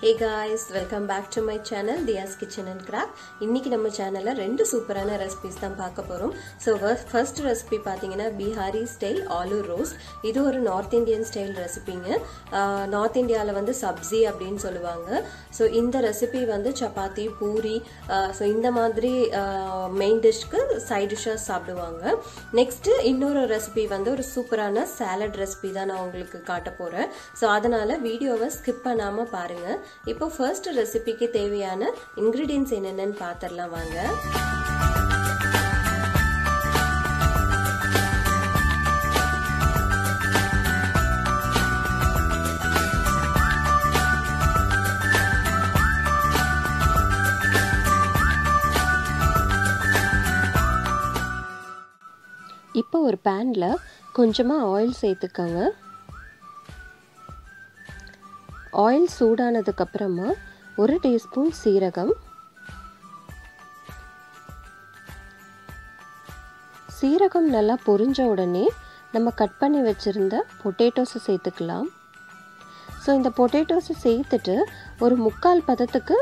Hey guys welcome back to my channel Diya's kitchen and craft இன்னைக்கு நம்ம சேனலில் ரெண்டு சூப்பரான ரெசிபிஸ் தான் பார்க்க போகிறோம் ஸோ ஃபர்ஸ்ட் ரெசிபி பார்த்தீங்கன்னா பீஹாரி ஸ்டைல் ஆலு ரோஸ் இது ஒரு நார்த் இந்தியன் ஸ்டைல் ரெசிபிங்க நார்த் இந்தியாவில் வந்து சப்ஜி அப்படின்னு சொல்லுவாங்க. ஸோ இந்த ரெசிபி வந்து சப்பாத்தி பூரி ஸோ இந்த மாதிரி மெயின் டிஷ்க்கு சைட் டிஷ்ஷாக சாப்பிடுவாங்க. நெக்ஸ்ட்டு இன்னொரு ரெசிபி வந்து ஒரு சூப்பரான சேலட் ரெசிபி தான் நான் உங்களுக்கு காட்ட போகிறேன் ஸோ அதனால் வீடியோவை ஸ்கிப் பண்ணாமல் பாருங்கள் இப்போ ஃபர்ஸ்ட் ரெசிபிக்கு தேவையான இன்க்ரீடியன்ஸ் என்னென்னு பார்த்துடலாம் வாங்க. இப்போ ஒரு பேனில் கொஞ்சமாக ஆயில் சேர்த்துக்கோங்க. ஆயில் சூடானதுக்கப்புறமா ஒரு டீஸ்பூன் சீரகம் சீரகம் நல்லா பொரிஞ்ச உடனே நம்ம கட் பண்ணி வச்சுருந்த பொட்டேட்டோஸை சேர்த்துக்கலாம். ஸோ இந்த பொட்டேட்டோஸை சேர்த்துட்டு ஒரு முக்கால் பதத்துக்கு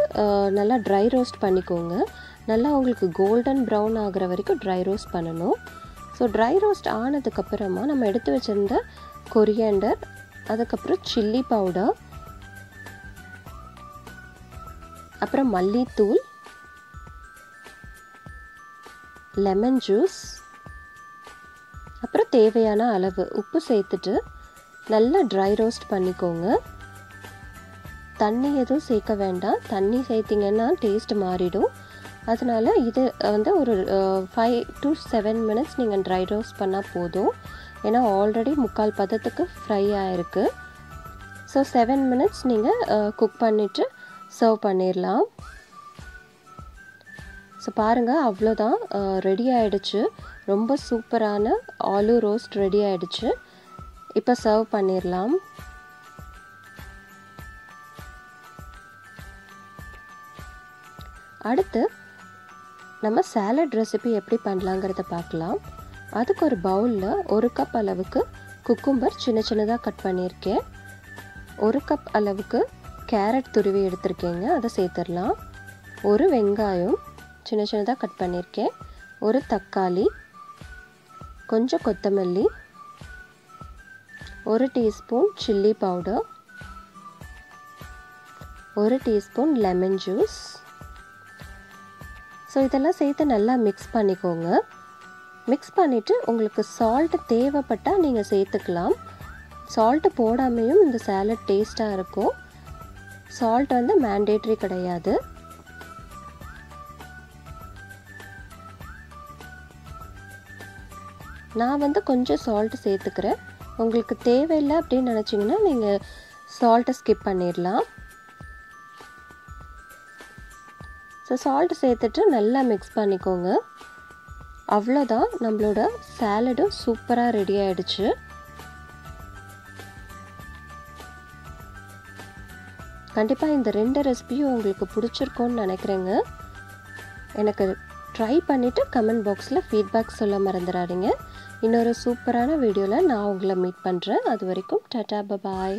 நல்லா ட்ரை ரோஸ்ட் பண்ணிக்கோங்க. நல்லா உங்களுக்கு கோல்டன் ப்ரௌன் ஆகிற வரைக்கும் ட்ரை ரோஸ்ட் பண்ணணும். ஸோ ட்ரை ரோஸ்ட் ஆனதுக்கப்புறமா நம்ம எடுத்து வச்சுருந்த கொரியாண்டர் அதுக்கப்புறம் சில்லி பவுடர் அப்புறம் மல்லித்தூள் லெமன் ஜூஸ் அப்புறம் தேவையான அளவு உப்பு சேர்த்துட்டு நல்லா ட்ரை ரோஸ்ட் பண்ணிக்கோங்க. தண்ணி எதுவும் சேர்க்க வேண்டாம். தண்ணி சேர்த்திங்கன்னா டேஸ்ட் மாறிடும். அதனால் இது வந்து ஒரு ஃபைவ் டு செவன் மினிட்ஸ் நீங்கள் ட்ரை ரோஸ்ட் பண்ணால் போதும். ஏன்னா ஆல்ரெடி முக்கால் பதத்துக்கு ஃப்ரை ஆகிருக்கு ஸோ செவன் மினிட்ஸ் நீங்கள் குக் பண்ணிவிட்டு சர்வ் பண்ணிடலாம் ஸோ பாருங்கள் அவ்வளோதான். ரெடி ஆகிடுச்சு ரொம்ப சூப்பரான ஆலு ரோஸ்ட் ரெடி ஆகிடுச்சு இப்போ சர்வ் பண்ணிடலாம் அடுத்து நம்ம சாலட் ரெசிபி எப்படி பண்ணலாங்கிறத பார்க்கலாம். அதுக்கு ஒரு பவுலில் ஒரு கப் அளவுக்கு குக்கும்பர் சின்ன சின்னதாக கட் பண்ணியிருக்கேன் ஒரு கப் அளவுக்கு கேரட் துருவி எடுத்திருக்கேங்க. அதை சேர்த்துடலாம். ஒரு வெங்காயம் சின்ன சின்னதாக கட் பண்ணியிருக்கேன். ஒரு தக்காளி கொஞ்சம் கொத்தமல்லி ஒரு டீஸ்பூன் சில்லி பவுடர் ஒரு டீஸ்பூன் லெமன் ஜூஸ். ஸோ இதெல்லாம் சேர்த்து நல்லா மிக்ஸ் பண்ணிக்கோங்க. மிக்ஸ் பண்ணிவிட்டு உங்களுக்கு சால்ட் தேவைப்பட்டால் நீங்கள் சேர்த்துக்கலாம். சால்ட்டு போடாமையும் இந்த சேலட் டேஸ்ட்டாக இருக்கும். சால்ட் வந்து மேண்டேட்ரி கிடையாது. நான் வந்து கொஞ்சம் சால்ட்டு சேர்த்துக்கிறேன். உங்களுக்கு தேவையில்லை அப்படின்னு நினச்சிங்கன்னா நீங்கள் சால்ட்டை ஸ்கிப் பண்ணிடலாம். ஸோ சால்ட் சேர்த்துட்டு நல்லா மிக்ஸ் பண்ணிக்கோங்க. அவ்வளோதான் நம்மளோட சேலடும் சூப்பராக ரெடி ஆகிடுச்சு கண்டிப்பாக இந்த ரெண்டு ரெசிபியும் உங்களுக்கு பிடிச்சிருக்கோன்னு நினைக்கிறேங்க. எனக்கு ட்ரை பண்ணிவிட்டு கமெண்ட் பாக்ஸில் ஃபீட்பேக் சொல்ல மறந்துடாதீங்க. இன்னொரு சூப்பரான வீடியோவில் நான் உங்களை மீட் பண்ணுறேன் அது வரைக்கும் டாட்டா பபாய்